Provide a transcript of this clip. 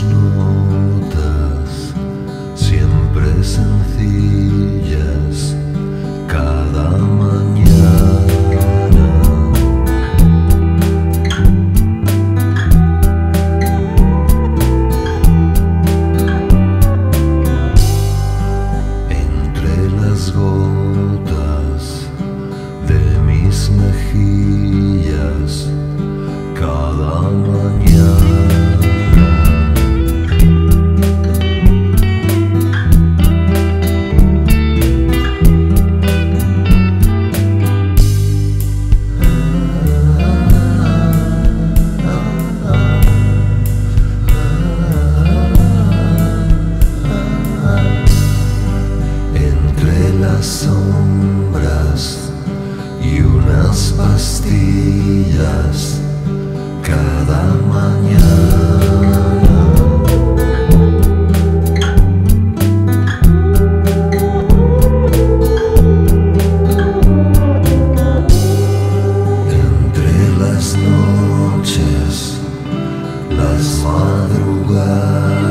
notas, siempre sencillas, cada mañana. Entre las gotas de mis mejillas, cada mañana. Las sombras y unas pastillas cada mañana. Entre las noches, las madrugadas